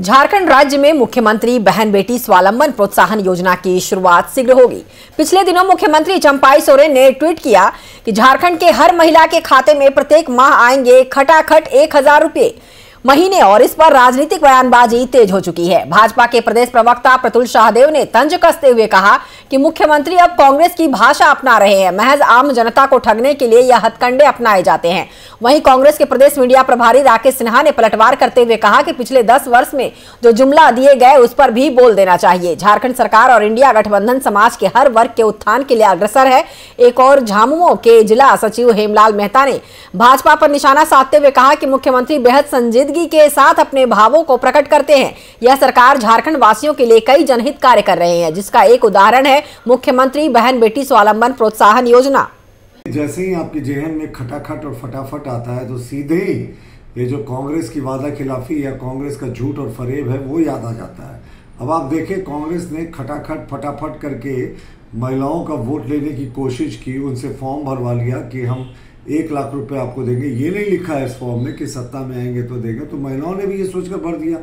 झारखंड राज्य में मुख्यमंत्री बहन बेटी स्वावलंबन प्रोत्साहन योजना की शुरुआत शीघ्र होगी। पिछले दिनों मुख्यमंत्री चंपाई सोरेन ने ट्वीट किया कि झारखंड के हर महिला के खाते में प्रत्येक माह आएँगे खटाखट एक हज़ार रुपये। महीने और इस पर राजनीतिक बयानबाजी तेज हो चुकी है। भाजपा के प्रदेश प्रवक्ता प्रतुल शाहदेव ने तंज कसते हुए कहा कि मुख्यमंत्री अब कांग्रेस की भाषा अपना रहे हैं। महज आम जनता को ठगने के लिए यह हथकंडे अपनाए जाते हैं। वहीं कांग्रेस के प्रदेश मीडिया प्रभारी राकेश सिन्हा ने पलटवार करते हुए कहा कि पिछले दस वर्ष में जो जुमला दिए गए उस पर भी बोल देना चाहिए। झारखंड सरकार और इंडिया गठबंधन समाज के हर वर्ग के उत्थान के लिए अग्रसर है। एक और झामुमो के जिला सचिव हेमलाल मेहता ने भाजपा पर निशाना साधते हुए कहा कि मुख्यमंत्री बेहद संजीदगी के साथ अपने भावों को प्रकट करते हैं। यह सरकार झारखंड वासियों के लिए कई जनहित कार्य कर रहे हैं, जिसका एक उदाहरण है मुख्यमंत्री बहन बेटी स्वावलंबन प्रोत्साहन योजना। जैसे ही आपके जेहन में खटाखट और फटाफट आता है तो सीधे ही ये जो कांग्रेस की वादा खिलाफी या कांग्रेस का झूठ और फरेब है, वो याद आ जाता है। अब आप देखें, कांग्रेस ने खटाखट, फटाफट करके महिलाओं का वोट लेने की कोशिश की, उनसे फॉर्म भरवा लिया कि हम एक लाख रुपए आपको देंगे। ये नहीं लिखा है इस फॉर्म में कि सत्ता में आएँगे तो देंगे तो महिलाओं ने भी ये सोचकर भर दिया।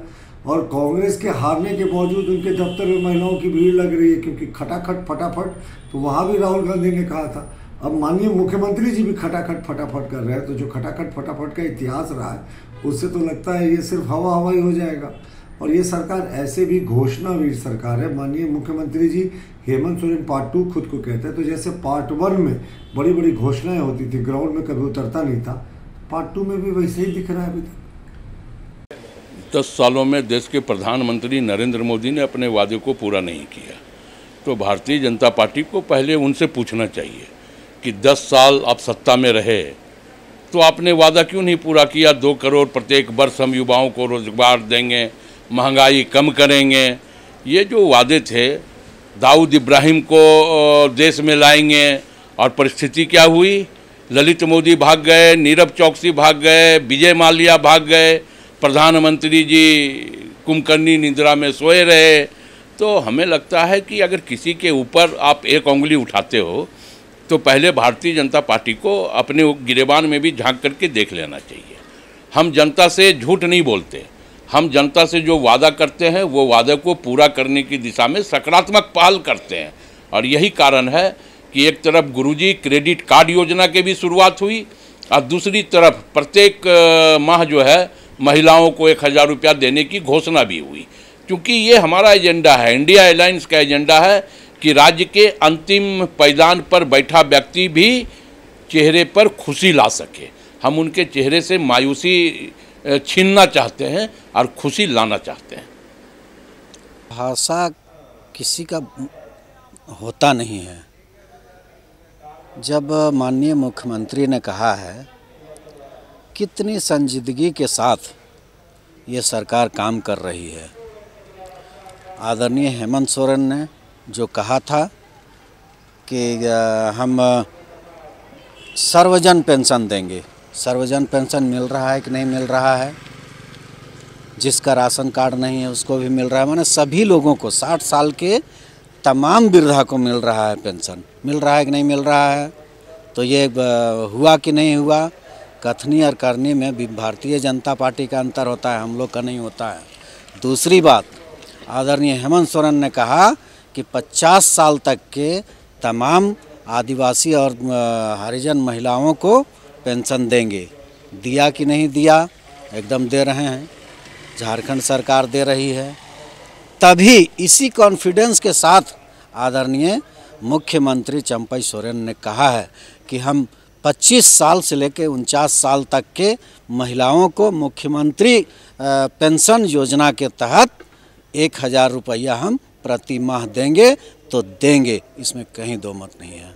और कांग्रेस के हारने के बावजूद उनके दफ्तर में महिलाओं की भीड़ लग रही है, क्योंकि खटाखट, फटाफट तो वहाँ भी राहुल गांधी ने कहा था। अब माननीय मुख्यमंत्री जी भी खटाखट, फटाफट कर रहे हैं तो जो खटाखट, फटाफट का इतिहास रहा है, उससे तो लगता है ये सिर्फ़ हवा हवा ही हो जाएगा। और ये सरकार ऐसे भी घोषणावीर सरकार है। माननीय मुख्यमंत्री जी, हेमंत सोरेन पार्ट टू खुद को कहते हैं। तो जैसे पार्ट वन में बड़ी बड़ी घोषणाएँ होती थी ग्राउंड में कभी उतरता नहीं था पार्ट टू में भी वैसे ही दिख रहा है अभी तक। दस सालों में देश के प्रधानमंत्री नरेंद्र मोदी ने अपने वादे को पूरा नहीं किया। तो भारतीय जनता पार्टी को पहले उनसे पूछना चाहिए कि दस साल आप सत्ता में रहे तो आपने वादा क्यों नहीं पूरा किया? दो करोड़ प्रत्येक वर्ष हम युवाओं को रोज़गार देंगे महँगाई कम करेंगे। ये जो वादे थे, दाऊद इब्राहिम को देश में लाएँगे, और परिस्थिति क्या हुई? ललित मोदी भाग गए, नीरव चौकसी भाग गए, विजय माल्या भाग गए, प्रधानमंत्री जी कुंभकर्णी निंद्रा में सोए रहे। तो हमें लगता है कि अगर किसी के ऊपर आप एक उंगली उठाते हो तो पहले भारतीय जनता पार्टी को अपने गिरेबान में भी झाँक करके देख लेना चाहिए। हम जनता से झूठ नहीं बोलते। हम जनता से जो वादा करते हैं, वो वादे को पूरा करने की दिशा में सकारात्मक पहल करते हैं। और यही कारण है कि एक तरफ़ गुरुजी क्रेडिट कार्ड योजना की भी शुरुआत हुई, और दूसरी तरफ़ प्रत्येक माह जो है, महिलाओं को एक हज़ार रुपया देने की घोषणा भी हुई। क्योंकि ये हमारा एजेंडा है, इंडिया एयरलाइंस का एजेंडा है कि राज्य के अंतिम पैदान पर बैठा व्यक्ति भी चेहरे पर खुशी ला सके। हम उनके चेहरे से मायूसी छीनना चाहते हैं और खुशी लाना चाहते हैं। भाषा किसी का होता नहीं है। जब माननीय मुख्यमंत्री ने कहा है, कितनी संजीदगी के साथ ये सरकार काम कर रही है। आदरणीय हेमंत सोरेन ने जो कहा था कि हम सर्वजन पेंशन देंगे। सर्वजन पेंशन मिल रहा है कि नहीं मिल रहा है? जिसका राशन कार्ड नहीं है, उसको भी मिल रहा है। मैंने सभी लोगों को 60 साल के तमाम वृद्धा को मिल रहा है पेंशन। मिल रहा है कि नहीं मिल रहा है? तो ये हुआ कि नहीं हुआ? कथनी और करनी में भी भारतीय जनता पार्टी का अंतर होता है, हम लोग का नहीं होता है। दूसरी बात, आदरणीय हेमंत सोरेन ने कहा कि 50 साल तक के तमाम आदिवासी और हरिजन महिलाओं को पेंशन देंगे। दिया कि नहीं दिया, एकदम दे रहे हैं। झारखंड सरकार दे रही है। तभी इसी कॉन्फिडेंस के साथ आदरणीय मुख्यमंत्री चंपई सोरेन ने कहा है कि हम 25 साल से लेकर उनचास साल तक के महिलाओं को मुख्यमंत्री पेंशन योजना के तहत एक हज़ार रुपया हम प्रति माह देंगे तो देंगे। इसमें कहीं दो मत नहीं है।